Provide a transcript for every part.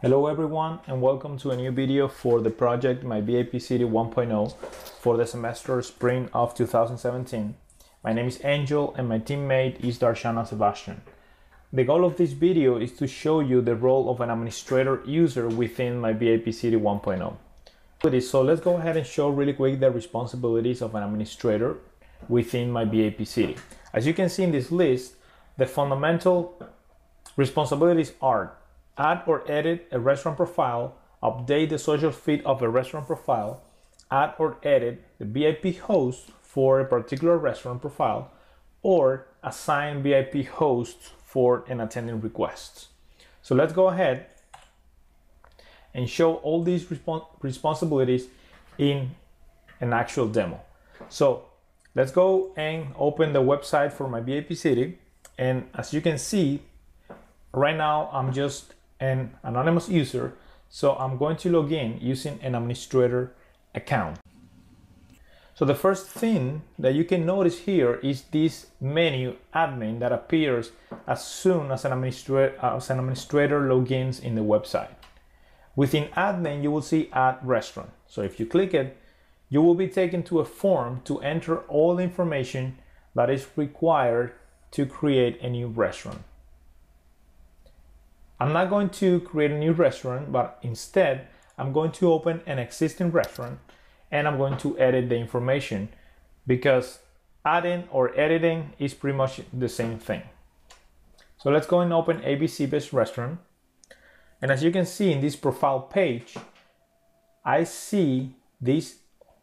Hello everyone and welcome to a new video for the project My VIP City 1.0 for the semester spring of 2017. My name is Angel and my teammate is Darshana Sebastian. The goal of this video is to show you the role of an administrator user within My VIP City 1.0. So let's go ahead and show really quick the responsibilities of an administrator within My VIP City. As you can see in this list, the fundamental responsibilities are add or edit a restaurant profile, update the social feed of a restaurant profile, add or edit the VIP host for a particular restaurant profile, or assign VIP hosts for an attending request. So let's go ahead and show all these respons responsibilities in an actual demo. So let's go and open the website for my VIP city. And as you can see, right now I'm just an anonymous user. So I'm going to log in using an administrator account. So the first thing that you can notice here is this menu admin that appears as soon as an administrator, uh, as an administrator logins in the website. Within admin, you will see add restaurant. So if you click it, you will be taken to a form to enter all the information that is required to create a new restaurant. I'm not going to create a new restaurant, but instead I'm going to open an existing restaurant and I'm going to edit the information because adding or editing is pretty much the same thing. So let's go and open ABC Best Restaurant. And as you can see in this profile page, I see this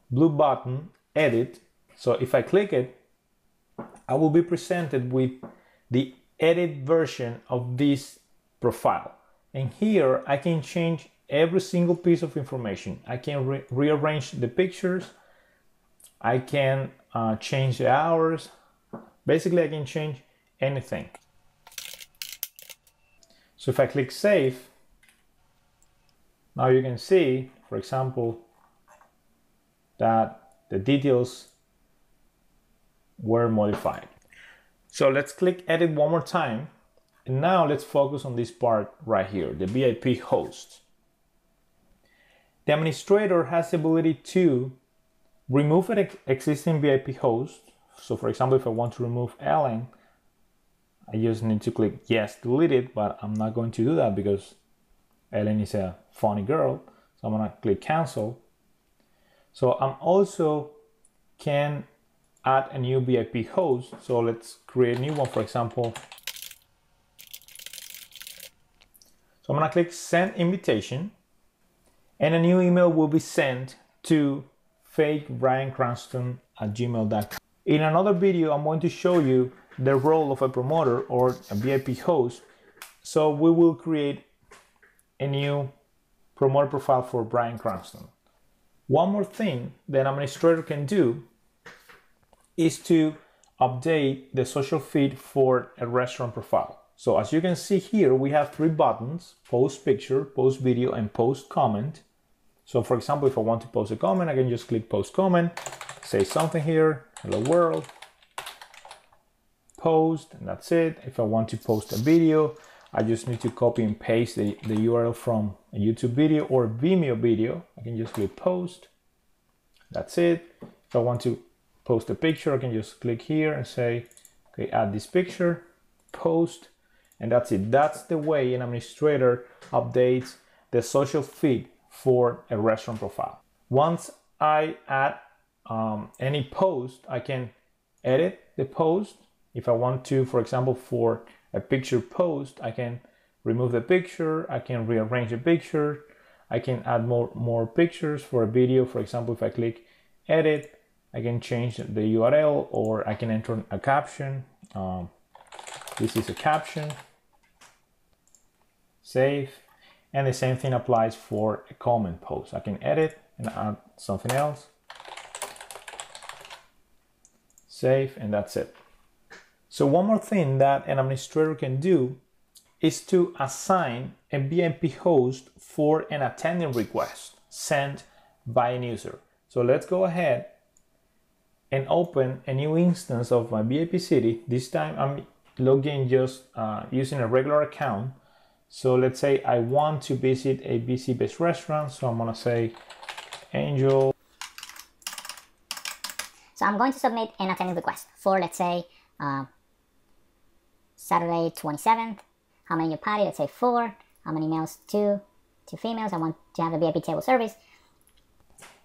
blue button, edit. So if I click it, I will be presented with the edit version of this profile. And here I can change every single piece of information. I can re rearrange the pictures. I can uh, change the hours. Basically, I can change anything. So if I click save, now you can see, for example, that the details were modified. So let's click edit one more time and now let's focus on this part right here, the VIP host. The administrator has the ability to remove an existing VIP host. So for example, if I want to remove Ellen, I just need to click yes, delete it, but I'm not going to do that because Ellen is a funny girl. So I'm gonna click cancel. So I'm also can add a new VIP host. So let's create a new one, for example, So I'm gonna click send invitation and a new email will be sent to fakebryancranston at gmail.com. In another video, I'm going to show you the role of a promoter or a VIP host. So we will create a new promoter profile for Bryan Cranston. One more thing that an administrator can do is to update the social feed for a restaurant profile. So as you can see here, we have three buttons, post picture, post video, and post comment. So for example, if I want to post a comment, I can just click post comment, say something here, hello world, post, and that's it. If I want to post a video, I just need to copy and paste the, the URL from a YouTube video or Vimeo video. I can just click post, that's it. If I want to post a picture, I can just click here and say, okay, add this picture, post, and that's it. That's the way an administrator updates the social feed for a restaurant profile. Once I add um, any post, I can edit the post. If I want to, for example, for a picture post, I can remove the picture, I can rearrange the picture, I can add more, more pictures for a video. For example, if I click edit, I can change the URL or I can enter a caption. Um, this is a caption. Save. And the same thing applies for a comment post. I can edit and add something else. Save, and that's it. So one more thing that an administrator can do is to assign a VIP host for an attending request sent by a user. So let's go ahead and open a new instance of my VIP city. This time I'm log in just uh, using a regular account. So let's say I want to visit ABC Best restaurant. So I'm gonna say Angel. So I'm going to submit an attending request for, let's say, uh, Saturday 27th. How many your party? Let's say four. How many males? Two. Two females. I want to have a VIP table service.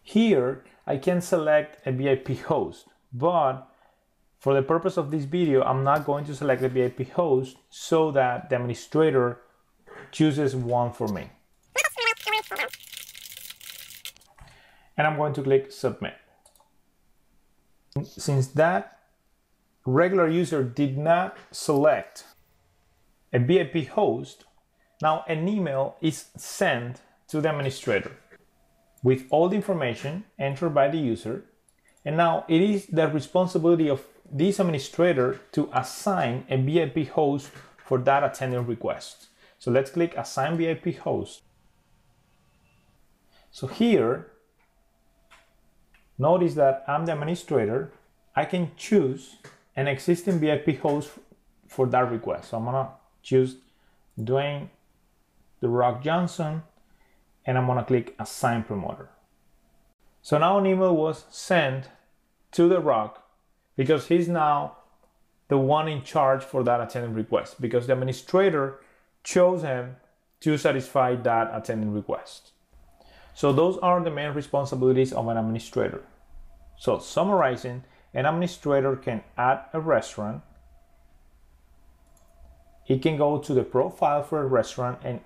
Here, I can select a VIP host, but for the purpose of this video, I'm not going to select the VIP host so that the administrator chooses one for me. And I'm going to click submit. Since that regular user did not select a VIP host, now an email is sent to the administrator with all the information entered by the user. And now it is the responsibility of this administrator to assign a VIP host for that attending request. So let's click assign VIP host. So here, notice that I'm the administrator. I can choose an existing VIP host for that request. So I'm gonna choose Dwayne The Rock Johnson and I'm gonna click assign promoter. So now an email was sent to The Rock because he's now the one in charge for that attending request because the administrator chose him to satisfy that attending request. So those are the main responsibilities of an administrator. So summarizing, an administrator can add a restaurant. He can go to the profile for a restaurant and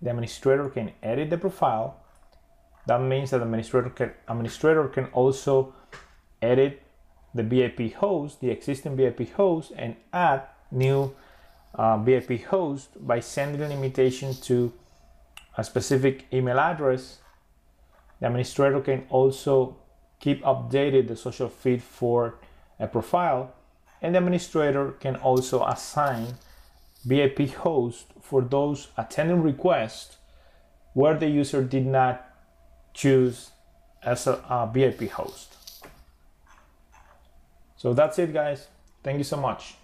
the administrator can edit the profile. That means that the administrator can, administrator can also edit the VIP host, the existing VIP host, and add new uh, VIP host by sending an invitation to a specific email address. The administrator can also keep updated the social feed for a profile, and the administrator can also assign VIP host for those attending requests where the user did not choose as a, a VIP host. So that's it guys. Thank you so much.